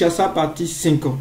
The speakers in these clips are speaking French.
Kinshasa, partie 5 ans.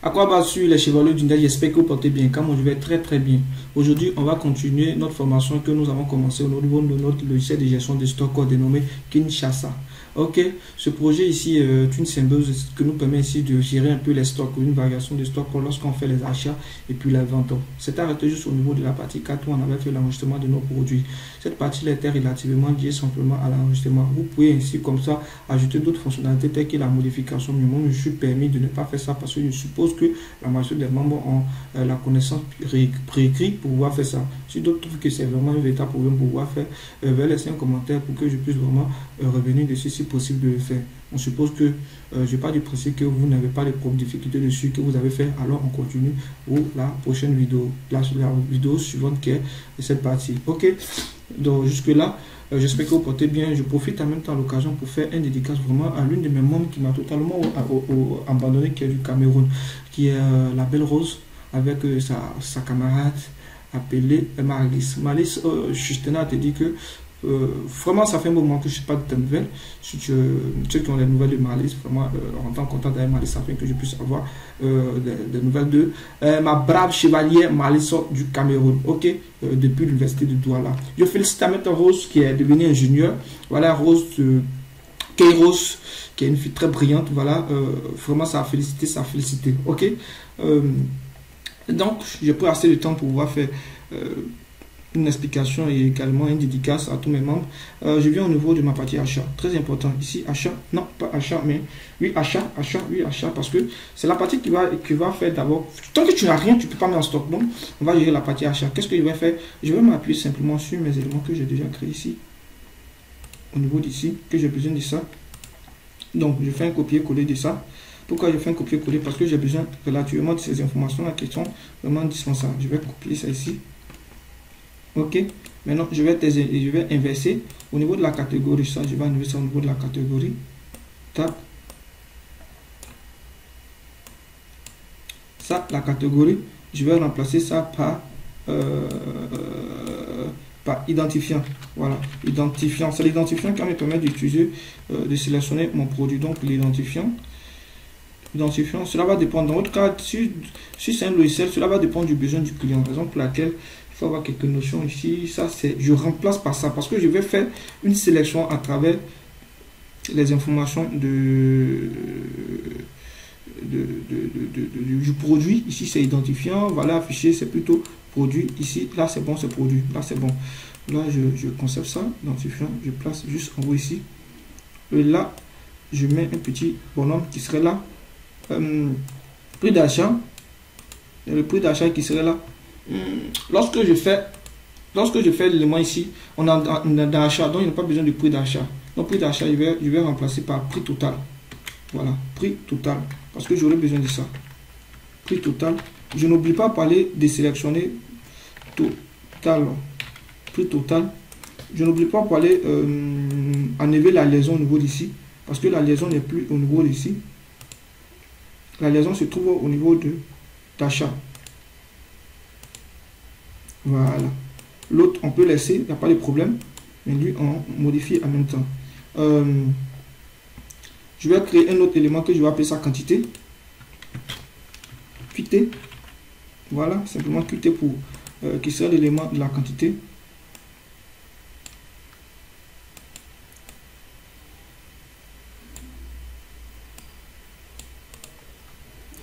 À quoi va sur les chevaliers du J'espère que vous portez bien. Car moi, je vais très très bien. Aujourd'hui, on va continuer notre formation que nous avons commencé au niveau de notre logiciel de gestion de stock dénommé Kinshasa. Ok, ce projet ici est une symbiose que nous permet ici de gérer un peu les stocks, une variation des stocks lorsqu'on fait les achats et puis la vente. C'est arrêté juste au niveau de la partie 4 où on avait fait l'enregistrement de nos produits. Cette partie était relativement liée simplement à l'enregistrement. Vous pouvez ainsi comme ça ajouter d'autres fonctionnalités telles que la modification. Mais moi, je suis permis de ne pas faire ça parce que je suppose que la majorité des membres ont euh, la connaissance préécrite pour pouvoir faire ça. Si d'autres trouvent que c'est vraiment un véritable problème pour pouvoir faire, euh, laisser un commentaire pour que je puisse vraiment euh, revenir dessus si possible de le faire. On suppose que euh, je pas du principe que vous n'avez pas de difficultés dessus que vous avez fait, alors on continue pour la prochaine vidéo, la, la vidéo suivante qui est cette partie. Ok, donc jusque là, euh, j'espère que vous portez bien. Je profite en même temps l'occasion pour faire un dédicace vraiment à l'une de mes membres qui m'a totalement abandonné, qui est du Cameroun, qui est euh, la belle Rose, avec sa, camarade appelée Marlis. Marlis, je te dire que euh, vraiment, ça fait un moment que je ne sais pas de tes nouvelles. Si tu, ceux qui ont les nouvelles de Malice, vraiment, euh, en tant content d'avoir Malice, ça fait que je puisse avoir euh, des, nouvelles de ma brave chevalier Malice du Cameroun, ok, depuis l'université de Douala. Je félicite Ahmed Rose qui est devenu ingénieur. Voilà, Rose Keiros, qui est une fille très brillante. Voilà, vraiment, ça a félicité, ça a félicité, ok? donc, j'ai pris assez de temps pour pouvoir faire une explication et également une dédicace à tous mes membres. Euh, je viens au niveau de ma partie achat. Très important. Ici, achat. Non, pas achat, mais oui, achat, achat, oui, achat. Parce que c'est la partie qui va, qui va faire d'abord. Tant que tu n'as rien, tu peux pas mettre en stock. Bon, on va gérer la partie achat. Qu'est-ce que je vais faire? Je vais m'appuyer simplement sur mes éléments que j'ai déjà créés ici. Au niveau d'ici, que j'ai besoin de ça. Donc, je fais un copier-coller de ça. Pourquoi je fais un copier-coller? Parce que j'ai besoin relativement de ces informations-là qui sont vraiment indispensables. Je vais copier ça ici. Ok. Maintenant, je vais, je vais inverser au niveau de la catégorie. Ça, je vais inverser au niveau de la catégorie. Tac. Ça, la catégorie, je vais remplacer ça par, euh, par identifiant. Voilà, identifiant. C'est l'identifiant qui me permet d'utiliser, euh, de sélectionner mon produit. Donc, l'identifiant. Identifiant, cela va dépendre. Dans votre cas, si, si c'est un logiciel, cela va dépendre du besoin du client. Raison pour laquelle avoir quelques notions ici. Ça, c'est, je remplace par ça parce que je vais faire une sélection à travers les informations de, du produit. Ici, c'est identifiant. Voilà, affiché, c'est plutôt produit. Ici, là, c'est bon, c'est produit. Là, c'est bon. Là, je, conserve ça, identifiant. Je place juste en haut ici. Et là, je mets un petit bonhomme qui serait là. Euh, prix d'achat. Le prix d'achat qui serait là. Hmm. lorsque je fais lorsque je fais l'élément ici, on a d'achat, donc il n'y a pas besoin de prix d'achat. Donc prix d'achat, je vais, remplacer par prix total. Voilà, prix total. Parce que j'aurais besoin de ça. Prix total. Je n'oublie pas parler de sélectionner total. Prix total. Je n'oublie pas parler euh, enlever la liaison au niveau d'ici. Parce que la liaison n'est plus au niveau d'ici. La liaison se trouve au niveau de d'achat. Voilà. L'autre, on peut laisser, il n'y a pas de problème. Mais lui, on modifie en même temps. Euh, je vais créer un autre élément que je vais appeler sa quantité. Quitter. Voilà, simplement quitter pour euh, qui sera l'élément de la quantité.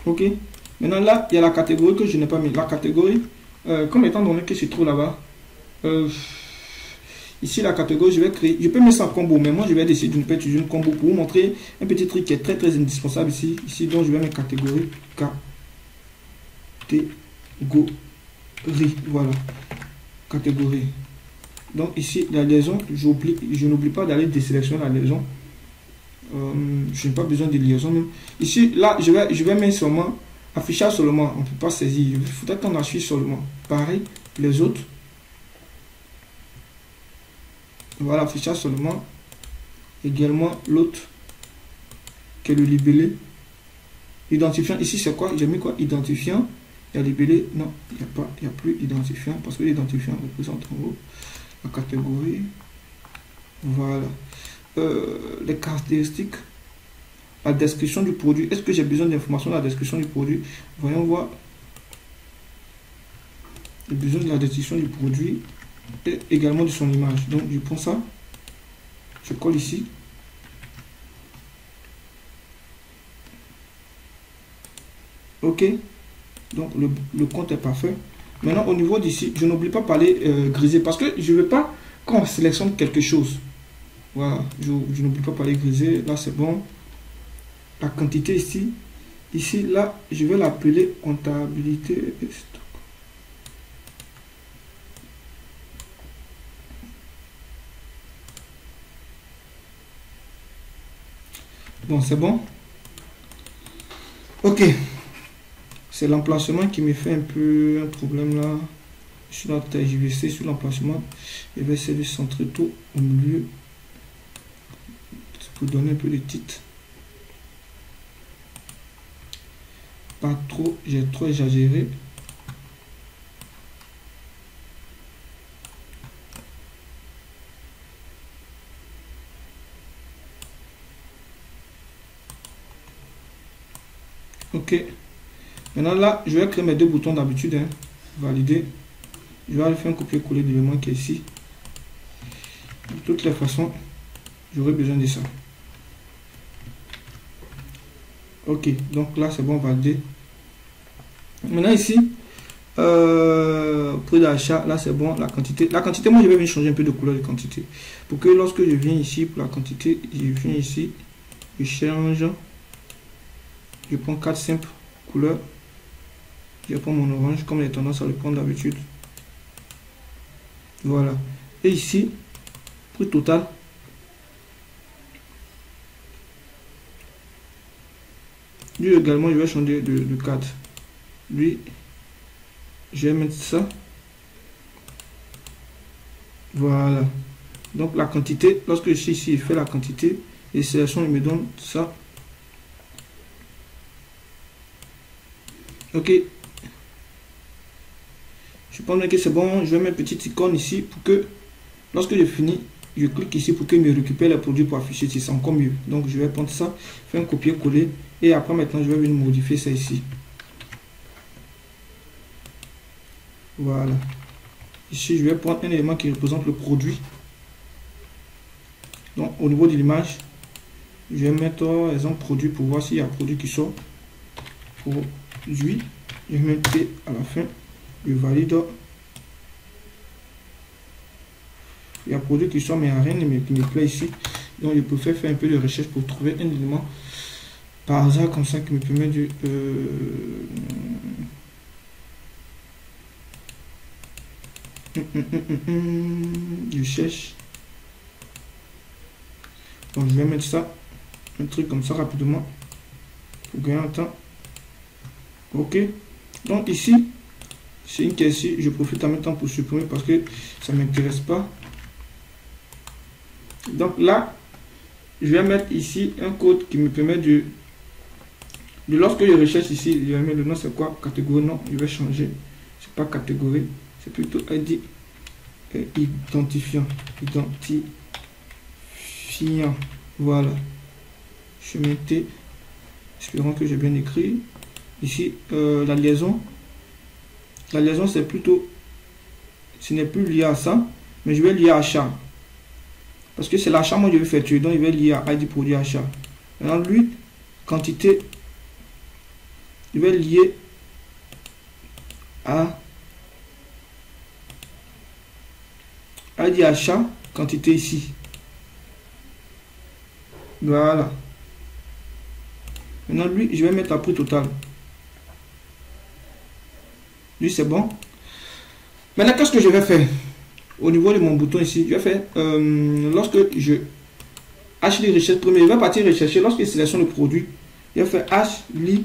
Ok. Maintenant là, il y a la catégorie que je n'ai pas mis. La catégorie, euh, comme étant donné que se trouve là-bas, euh, ici la catégorie, je vais créer, je peux mettre ça en combo, mais moi je vais décider de ne pas utiliser une combo pour vous montrer un petit truc qui est très très indispensable ici. Ici, donc je vais mettre catégorie catégorie. Voilà, catégorie. Donc ici, la liaison, je n'oublie pas d'aller désélectionner la liaison. Euh, je n'ai pas besoin de liaison. Ici, là, je vais, je vais mettre seulement Affichage seulement, on ne peut pas saisir. Il faudrait qu'on affiche seulement. Pareil, les autres. Voilà, affichage seulement. Également l'autre, qui est le libellé. Identifiant, ici c'est quoi? J'ai mis quoi? Identifiant. Il y a libellé? Non, il n'y a pas, il n'y a plus identifiant parce que l'identifiant représente en haut la catégorie. Voilà. Euh, les caractéristiques. La description du produit. Est-ce que j'ai besoin d'informations dans la description du produit? Voyons voir. J'ai besoin de la description du produit et également de son image. Donc, je prends ça. Je colle ici. Ok. Donc, le, compte est parfait. Maintenant, au niveau d'ici, je n'oublie pas parler euh, grisé parce que je ne veux pas qu'on sélectionne quelque chose. Voilà, je, n'oublie pas parler grisé. Là, c'est bon. La quantité ici. Ici, là, je vais l'appeler comptabilité Bon, c'est bon? Ok. C'est l'emplacement qui me fait un peu un problème là. Je suis dans JVC sur l'emplacement. Je vais essayer de centrer tout au milieu. Pour donner un peu de titre. Pas trop, j'ai trop exagéré. Ok. Maintenant là, je vais créer mes deux boutons d'habitude. Hein. Valider. Je vais aller faire un copier-coller de l'élément qui est ici. De toutes les façons, j'aurai besoin de ça. Ok, donc là c'est bon, valider. Maintenant ici, euh, prix d'achat, là c'est bon, la quantité. La quantité, moi je vais venir changer un peu de couleur de quantité. Pour que lorsque je viens ici pour la quantité, je viens ici, je change je prends quatre simples couleurs. Je prends mon orange comme j'ai tendance à le prendre d'habitude. Voilà. Et ici, prix total. Lui également, je vais changer de, de. Lui, je vais mettre ça. Voilà. Donc la quantité, lorsque je suis ici, il fait la quantité. Et sélection, il me donne ça. Ok. Je pense que c'est bon. Je vais mettre une petite icône ici pour que lorsque je finis, je clique ici pour qu'il me récupère les produits pour afficher. C'est encore mieux. Donc je vais prendre ça, faire un copier-coller. Et après maintenant, je vais venir modifier ça ici. Voilà. Ici, je vais prendre un élément qui représente le produit. Donc au niveau de l'image, je vais mettre exemple produit pour voir s'il y a un produit qui sort. Pour je mettrai à la fin, je valide. Il y a produit qui sont mais rien ne me, plaît ici. Donc je préfère faire un peu de recherche pour trouver un élément par hasard comme ça qui me permet de euh, je cherche donc je vais mettre ça un truc comme ça rapidement pour gagner un temps Ok. Donc ici, c'est une question. Je profite en même temps pour supprimer parce que ça m'intéresse pas. Donc là, je vais mettre ici un code qui me permet de, de lorsque je recherche ici, je vais mettre le nom, c'est quoi? Catégorie, non, je vais changer. C'est pas catégorie, c'est plutôt ID identifiant. Identifiant. Voilà. Je mettais, espérons que j'ai bien écrit. Ici, euh, la liaison. La liaison, c'est plutôt... Ce n'est plus lié à ça, mais je vais lier à achat. Parce que c'est l'achat, moi je vais faire tuer. Donc, il va lier à ID produit achat. Maintenant, lui, quantité, il va lier à ID achat, quantité ici. Voilà. Maintenant, lui, je vais mettre à prix total. Lui, c'est bon. Maintenant, qu'est-ce que je vais faire? Au niveau de mon bouton ici, je vais faire, euh, lorsque je H les recherche premier, je vais partir rechercher. Lorsque je sélectionne le produit, je vais faire H, li,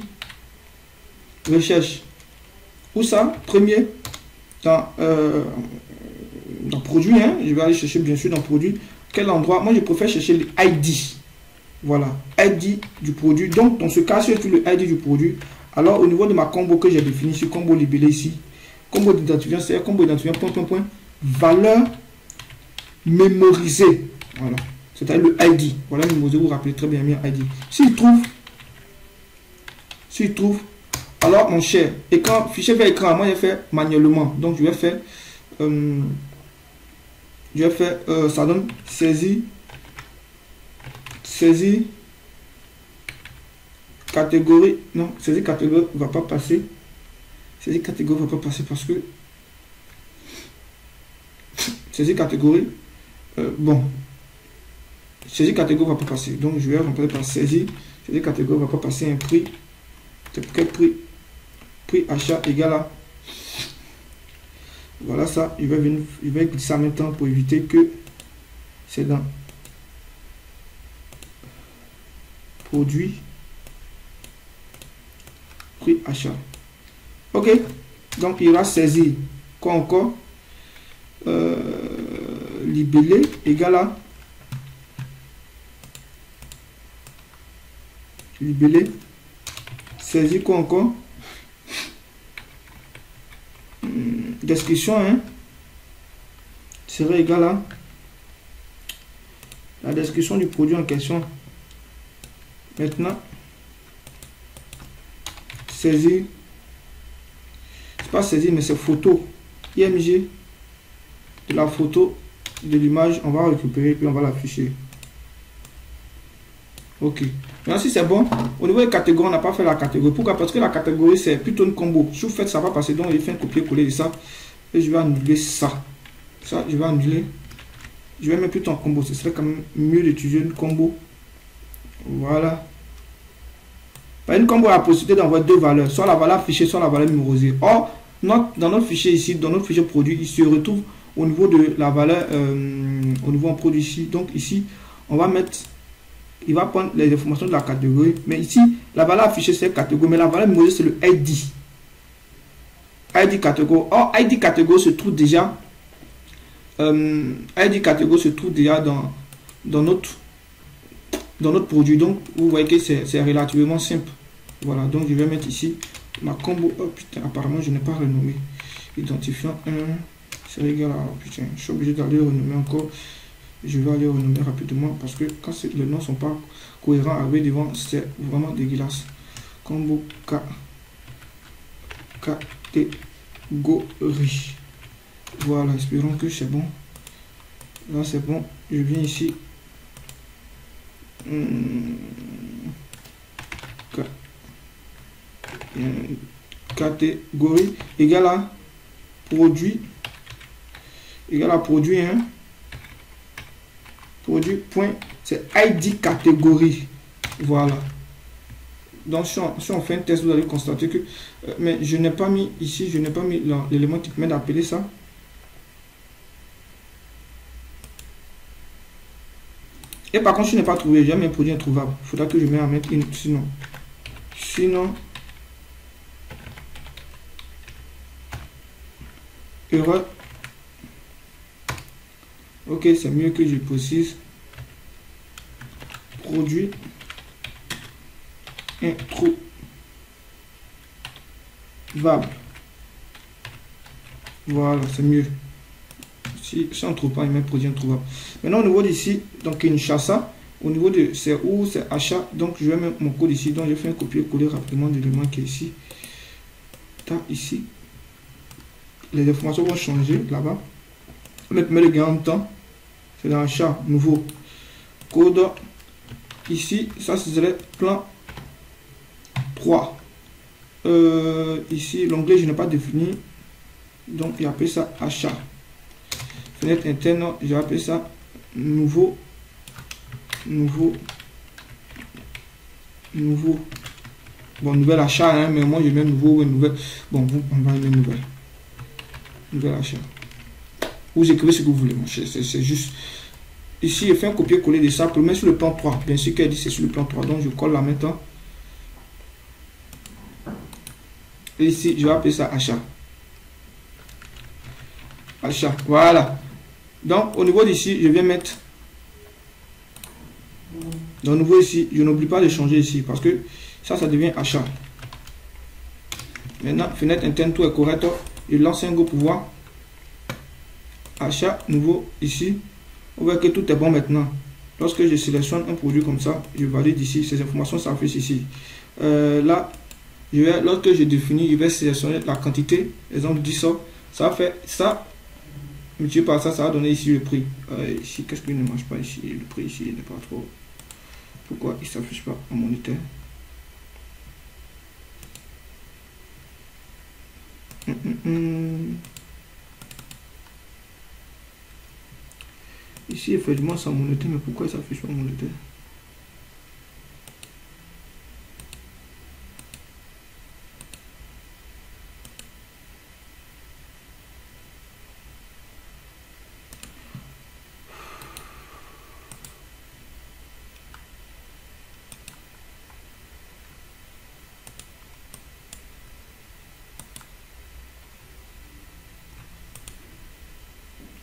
recherche. Où ça Premier, dans, euh, dans produit, hein. je vais aller chercher bien sûr dans produit. Quel endroit? Moi, je préfère chercher l'ID. Voilà, ID du produit. Donc, dans ce cas, si tu le ID du produit, alors, au niveau de ma combo que j'ai défini sur combo libellé ici, combo d'identifiant, c'est combo d'identifiant, point, point, point, valeur mémorisée. Voilà. c'est-à-dire le ID. Voilà, vous vous rappelez très bien bien ID. S'il trouve, s'il trouve, alors mon cher, écran, fichier fait écran, moi j'ai fait manuellement. Donc je vais faire, euh, je vais faire, euh, ça donne saisie, saisie, catégorie, non, saisie catégorie va pas passer. Saisie catégorie va pas passer parce que saisie catégorie, euh, bon, saisie catégorie va pas passer. Donc je vais remplacer par saisie, saisie catégorie va pas passer un prix. C'est quel prix? Prix achat égal à. Voilà ça, il va venir, il va glisser ça maintenant pour éviter que c'est dans produit. Prix achat. Ok, donc il y aura quoi encore? Euh, libellé égal à libellé saisi quoi encore. Hmm, description hein, serait égal à la description du produit en question. Maintenant saisir c'est pas saisir mais c'est photo. Img de la photo de l'image on va récupérer puis on va l'afficher ok Maintenant, si c'est bon, au niveau des catégories, on n'a pas fait la catégorie. Pourquoi? Parce que la catégorie, c'est plutôt une combo. Si vous faites ça, va passer. Donc, il fait un copier-coller de ça. Et je vais annuler ça. Ça, je vais annuler. Je vais mettre plutôt en combo. Ce serait quand même mieux d'utiliser une combo. Voilà. une combo a la possibilité d'envoyer deux valeurs. Soit la valeur affichée, soit la valeur numérosée. Or, dans notre fichier ici, dans notre fichier produit, il se retrouve au niveau de la valeur, euh, au niveau en produit ici. Donc ici, on va mettre il va prendre les informations de la catégorie. Mais ici, la valeur affichée, c'est catégorie, mais la valeur numérosée, c'est le ID. ID catégorie. Or, ID catégorie se trouve déjà, euh, ID catégorie se trouve déjà dans, dans, notre, dans notre produit. Donc, vous voyez que c'est relativement simple. Voilà, donc je vais mettre ici ma combo. Oh putain, apparemment, je n'ai pas renommé. Identifiant 1, c'est égal à. Oh, putain, je suis obligé d'aller renommer encore je vais aller renommer rapidement parce que quand les noms sont pas cohérents avec devant, c'est vraiment dégueulasse. Combo K catégorie. Voilà, espérons que c'est bon. Là, c'est bon. Je viens ici. Hmm. Hmm. Catégorie égale à produit. Égal à produit. Hein produit point, c'est ID catégorie. Voilà. Donc, si on, fait un test, vous allez constater que... Euh, mais je n'ai pas mis ici, je n'ai pas mis l'élément qui permet d'appeler ça. Et par contre, je n'ai pas trouvé, j'ai un produit introuvable. Il faudra que je mette en mettre une, sinon. Sinon... Erreur Ok, c'est mieux que je précise. Produit introuvable. Voilà, c'est mieux. Si, si on ne trouve pas, il met produit introuvable. Maintenant, au niveau d'ici, donc une chassa. Au niveau de c'est où, c'est achat. Donc, je vais mettre mon code ici. Donc, je fais un copier-coller rapidement de l'élément qui est ici. ici. Les informations vont changer là-bas. Mais le gain en temps c'est dans nouveau. Code ici ça serait plan 3 euh, ici l'onglet je n'ai pas défini. Donc il appelle ça achat. Fenêtre interne j'ai appelé ça nouveau nouveau nouveau. Bon nouvel achat hein, mais moi je mets nouveau ou nouvelle. Bon vous on va nouvelle. Nouvel achat vous écrivez ce que vous voulez. C'est juste. Ici, je fais un copier-coller de ça mettre sur le plan 3. Bien sûr qu'elle dit c'est sur le plan 3. Donc, je colle là maintenant. Et ici, je vais appeler ça achat. Achat. Voilà. Donc, au niveau d'ici, je viens mettre. Donc, nouveau ici, je n'oublie pas de changer ici parce que ça, ça devient achat. Maintenant, fenêtre interne, tout est correct. Je lance un go pour voir achat nouveau ici. On voit que tout est bon maintenant. Lorsque je sélectionne un produit comme ça, je valide ici, ces informations s'affichent ici. Euh, là, je vais, lorsque je définis, je vais sélectionner la quantité, exemple 10 ça, ça fait ça, multiplié par ça, ça va donner ici le prix. Euh, ici, qu'est-ce qu'il ne marche pas ici? Le prix ici n'est pas trop. Pourquoi il s'affiche pas en moniteur hum, hum, hum. Ici, effectivement, ça moniteur, mais pourquoi il s'affiche pas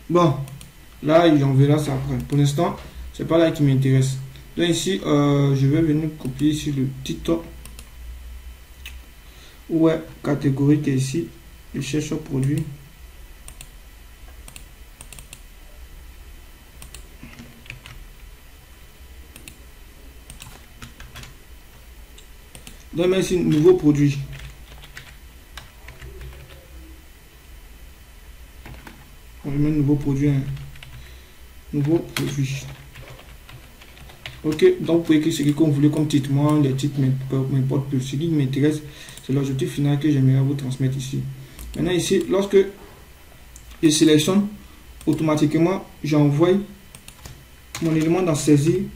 Bon, là, on verra ça après. Pour l'instant, c'est pas là qui m'intéresse. Donc ici, euh, je vais venir copier ici le titre. Ouais, catégorie qui est ici. Je cherche produit. Donc ici, nouveau produit. on met nouveau produit. Hein. Nouveau produit. Ok, donc vous pouvez écrire ce que vous voulez comme titre. Moi, les titres m'importent plus. Ce qui m'intéresse, c'est l'objectif final que j'aimerais vous transmettre ici. Maintenant, ici, lorsque je sélectionne, automatiquement, j'envoie mon élément dans saisie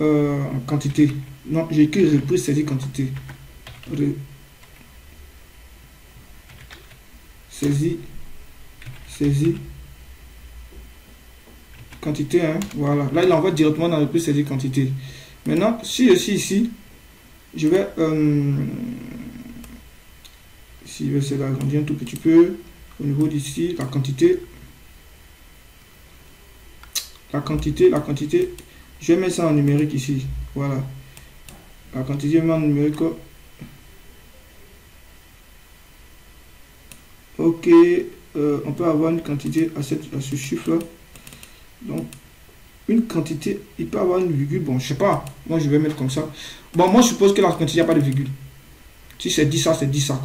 euh, quantité. Non, j'écris reprise saisie quantité. Saisie saisie quantité hein, voilà. Là il envoie directement dans le plus saisie quantité. Maintenant si je suis ici je vais euh, si je vais essayer d'agrandir un tout petit peu au niveau d'ici la quantité. La quantité la quantité. Je vais mettre ça en numérique ici. Voilà. La quantité en numérique. Ok euh, on peut avoir une quantité à, cette, à ce chiffre-là. Donc, une quantité, il peut avoir une virgule. Bon, je sais pas. Moi, je vais mettre comme ça. Bon, moi, je suppose que la quantité, il n'y a pas de virgule. Si c'est 10 ça, c'est 10 ça.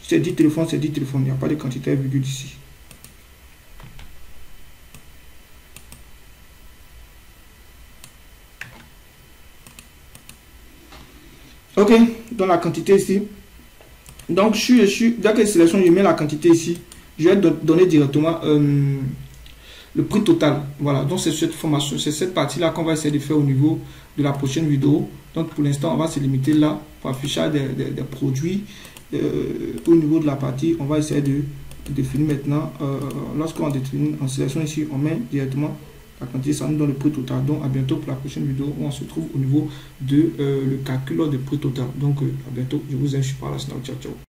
Si c'est 10 téléphones, c'est 10 téléphones. Il n'y a pas de quantité à virgule ici. Ok, dans la quantité ici. Donc, je suis, je suis, que je sélectionne, je mets la quantité ici je vais donner directement euh, le prix total. Voilà, donc c'est cette formation, c'est cette partie-là qu'on va essayer de faire au niveau de la prochaine vidéo. Donc pour l'instant, on va se limiter là pour affichage des, produits. Euh, au niveau de la partie, on va essayer de, définir maintenant, euh, lorsqu'on définit en sélection ici, on met directement la quantité, ça nous donne le prix total. Donc à bientôt pour la prochaine vidéo où on se trouve au niveau de le calcul de prix total. Donc à bientôt, je vous invite par la Ciao, ciao.